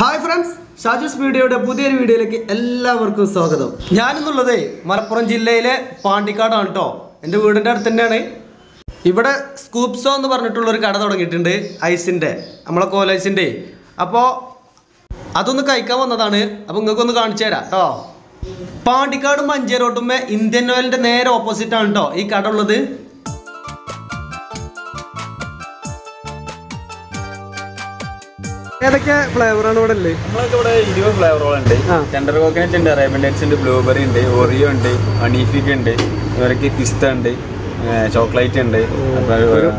Hi friends ഷാജുസ് വീഡിയോയുടെ പുതിയൊരു വീഡിയോയിലേക്ക് എല്ലാവർക്കും സ്വാഗതം. ഞാനെന്നുള്ളത് മലപ്പുറം ജില്ലയിലെ പാണ്ടിക്കാടാണ് കേട്ടോ എന്റെ വീടിന്റെ അടുത്ത് തന്നെയാണ്. ഇവിടെ സ്കൂപ്സോ എന്ന് പറഞ്ഞിട്ടുള്ളൊരു കട തുടങ്ങിയിട്ടുണ്ട് ഐസിന്റെ നമ്മളെ കോലേജിന്റെ അപ്പോൾ അതൊന്ന് കഴിക്കാൻ വന്നതാണ്. അപ്പോൾ നിങ്ങൾക്കൊന്ന് കാണിച്ചു തരാം കേട്ടോ പാണ്ടിക്കാടും മഞ്ചേരോട്ടുമ്മേ ഇന്ത്യൻ ഓയിലിന്റെ നേരെ ഓപ്പോസിറ്റാണ് കേട്ടോ ഈ കട ഉള്ളത്. ഏതൊക്കെ ഫ്ലേവറാണ് ഇവിടെ ഉള്ളത്? നമ്മളൊക്കെ ഇവിടെ ഇരുപത് ഫ്ലേവറുകളുണ്ട്. ടെൻഡർ കോക്കനട്ട് ഉണ്ട് റൈബൻ ഡേറ്റ്സ് ഉണ്ട് ബ്ലൂബെറി ഉണ്ട് ഒറിയോ ഉണ്ട് അണീഫിക് ഉണ്ട് ഇവരൊക്കെ പിസ്ത ഉണ്ട് ചോക്ലേറ്റ് ഉണ്ട്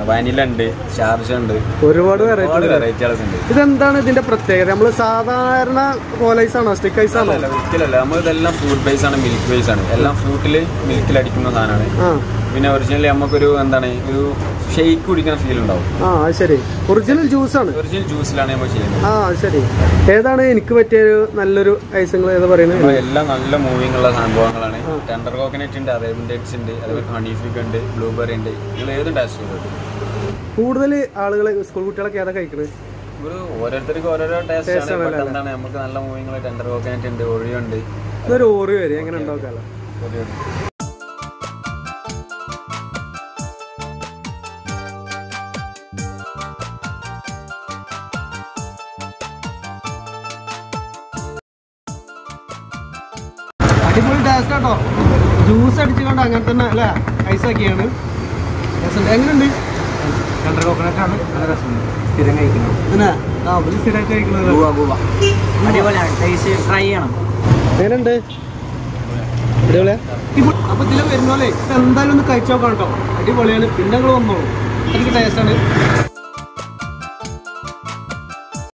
വാനില ഉണ്ട് ഷാർജ ഉണ്ട്. ഒരുപാട് ഒരുപാട് വെറൈറ്റി വെറൈറ്റികളൊക്കെ ഉണ്ട്. ഇതെന്താണ് ഇതിന്റെ പ്രത്യേകത? നമ്മൾ സാധാരണ കോലൈസ് ആണോ സ്റ്റിക്ക് ഐസ് ആണോ? അല്ല ഒരിക്കലല്ല നമ്മൾ ഇതെല്ലാം ഫ്രൂട്ട് ബേസ് ആണ് മിൽക്ക് ബേസ് ആണ്. എല്ലാം ഫ്രൂട്ടിൽ മിൽക്കിൽ അടിക്കുന്ന സാധനമാണ്. പിന്നെ ഒറിജിനലി നമുക്കൊരു എന്താണ് ഒരു ഷെയ്ക്ക് കുടിക്കുന്ന ഫീൽ ഉണ്ടാവും. ആ ശരി. ഒറിജിനൽ ജ്യൂസ് ആണ്. ഒറിജിനൽ ജ്യൂസിലാണ് നമ്മൾ ചെയ്യുന്നത്. ആ ശരി. ഏതാണ് എനിക്ക് പറ്റിയ ഒരു നല്ലൊരു ഐസങ്ങൾ ഏതാ പറയുന്നത് എല്ലാം നല്ല മൂവിങ് ഉള്ള സംഭവങ്ങളാണ്. ടെൻഡർ കോക്കനറ്റ് ഉണ്ട് അറേബ്യൻ ഡേറ്റ്സ് ഉണ്ട് അതുപോലെ ഹണീഫിക് ഉണ്ട് ബ്ലൂബെറി ഉണ്ട്. നിങ്ങൾ ഏതും ടേസ്റ്റ് ചെയ്തോളൂ കൂടുതൽ ആളുകൾ സ്കൂൾ കുട്ടികളൊക്കെ ഏതാ കഴിക്കുന്നത് ഒരു ഓരോരുത്തർക്ക് ഓരോരോ ടേസ്റ്റ് ആണ്. എന്താണ് നമുക്ക് നല്ല മൂവിങ്ങൾ ടെൻഡർ കോക്കനറ്റ് ഉണ്ട് ഒഴിയുണ്ട് ഇതൊരു ഓറി വരെ എങ്ങനെ ഉണ്ടാക്കാലോ? അടിപൊളി ടേസ്റ്റ് കേട്ടോ ജ്യൂസ് അടിച്ചുകൊണ്ട് അങ്ങനെ തന്നെ അല്ലേ? ഐസ് ആക്കിയാണ്. എങ്ങനെയുണ്ട്? ടെൻഡർ കോക്കനട്ട് ആണ്. നല്ല രസമുണ്ട്. സ്ഥിരം കഴിക്കുന്നത്. പിന്നെ ആ ഒരു സ്ഥിരമായിട്ട് കഴിക്കുന്നത് അടിപൊളിയാണ്. ടേസ്റ്റ് ട്രൈ ചെയ്യണം. എങ്ങനെയുണ്ട്? അടിപൊളിയാ? അപ്പൊ ഇതിൽ വരുന്നോലെ എന്തായാലും ഒന്ന് കഴിച്ചു നോക്കാം കേട്ടോ അടിപൊളിയാണ്. പിന്നെ നിങ്ങൾ വന്നോളൂ. എനിക്ക് ടേസ്റ്റാണ്